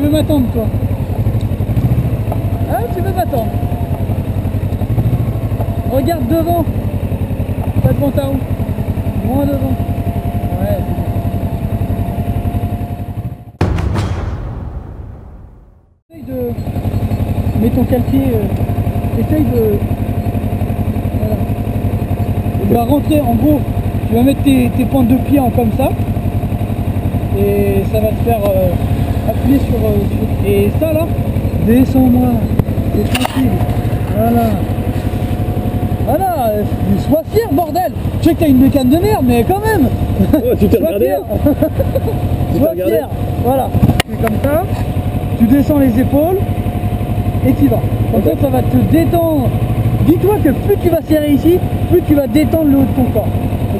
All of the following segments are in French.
veux m'attendre toi. Ah tu veux m'attendre. Regarde devant. Pas devant ta roue. Moins devant. Ouais Essaye de... Mets ton calpier, euh, essaye de... Voilà. Tu vas rentrer en gros, tu vas mettre tes, tes pointes de pied en comme ça. Ça va te faire euh, appuyer sur, euh, Et ça là, descends-moi. C'est tranquille. Voilà. Voilà, sois fier bordel Je sais que t'as une bécane de merde, mais quand même Oh, tu t'es Sois regardé fier Tu t'es Sois regardé fier Voilà. Tu comme ça, tu descends les épaules et tu vas. Comme ça, ça va te détendre. Dis-toi que plus tu vas serrer ici, plus tu vas détendre le haut de ton corps.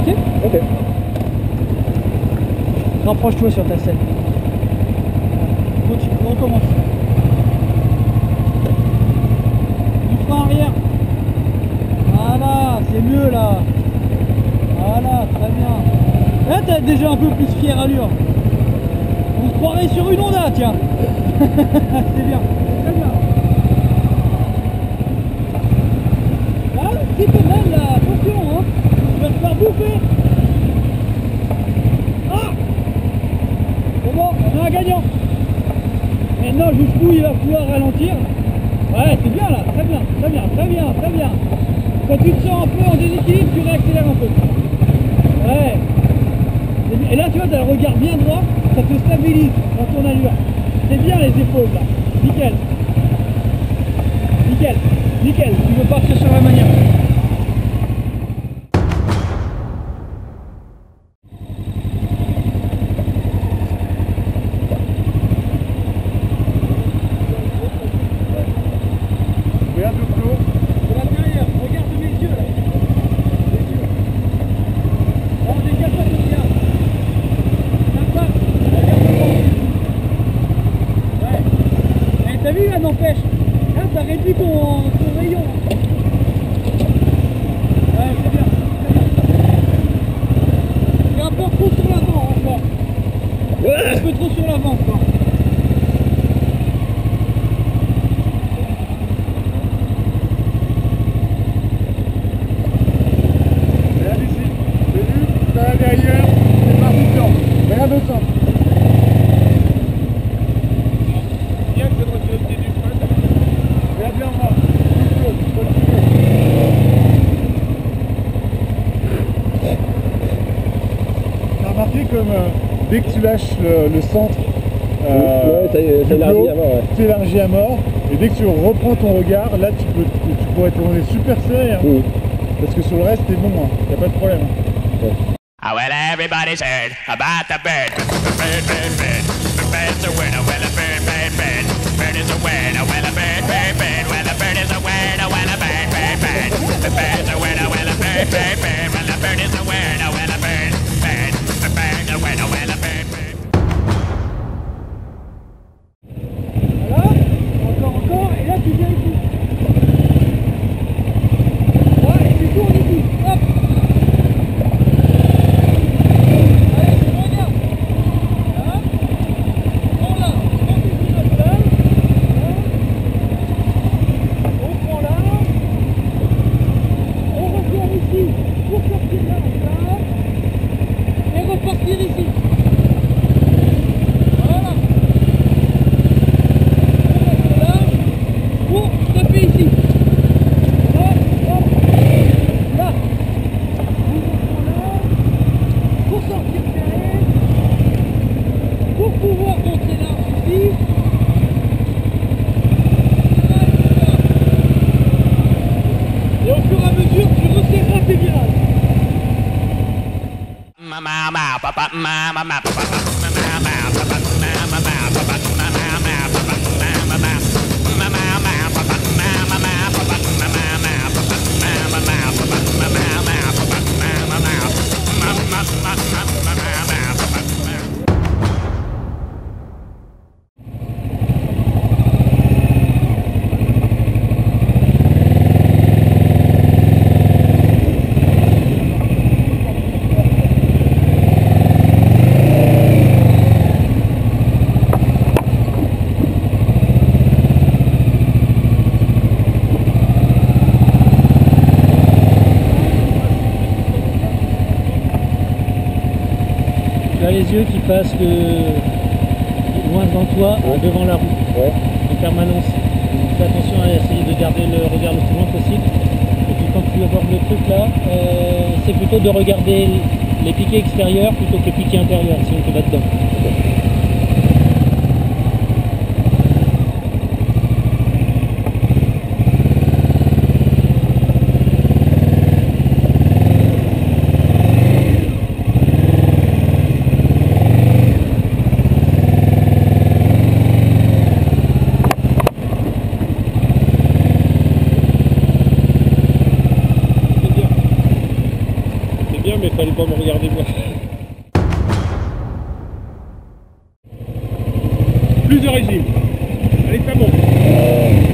Ok? Ok. Rapproche-toi sur ta selle. Continue, on recommence. Du frein arrière. Voilà, c'est mieux là. Voilà, très bien. Là, t'as déjà un peu plus fière allure. On se croirait sur une Honda, tiens. c'est bien. Là, c'est pas mal là. Attention, hein. Tu vas te faire bouffer. Ah C'est bon, un gagnant. Maintenant, jusqu'où il va pouvoir ralentir. Ouais, c'est bien là, très bien, très bien, très bien, très bien. Quand tu te sens un peu en déséquilibre, tu réaccélères un peu. Ouais. Et là, tu vois, tu as le regard bien droit, ça te stabilise dans ton allure. C'est bien les épaules là. Nickel. Nickel. Nickel. Tu veux partir sur la manière. Regarde le flot. De l'intérieur, regarde mes yeux là. Les yeux. Oh, dégage pas ton bien. T'as pas. Regarde devant. Ouais. T'as vu là, n'empêche. Là, t'as réduit ton, rayon. Ouais, c'est bien. c'est un peu trop sur l'avant encore. Un peu trop sur l'avant encore. Regarde ici. J'ai vu, ça va derrière, c'est parti dedans. Regarde au centre. Bien que je dois te retirer du frein. Regarde bien moi. Tout flot, continue. T'as remarqué comme euh, dès que tu lâches le, le centre, euh, Ouais, à mort, ouais. tu élargis à mort. Et dès que tu reprends ton regard, là tu, peux, tu pourrais tourner super serré. hein. Mm. Parce que sur le reste, t'es bon, il n'y a pas de problème. Ah, well, everybody's heard about the bird. The bird, bird, bird. The bird's a winner. Well, a bird, bird, bird. Bird is a winner. มามาปะปะมามามาปะปะ les yeux qui passent de loin devant toi devant la roue Ouais. en permanence. Donc, fais attention à essayer de garder le regard le plus loin possible. Et puis quand tu abordes le truc là, euh, c'est plutôt de regarder les piquets extérieurs plutôt que les piquets intérieurs, sinon tu vas dedans. C'est bien. C'est bien, mais fallait pas me regarder moi. Plus de régime. Allez, ça monte.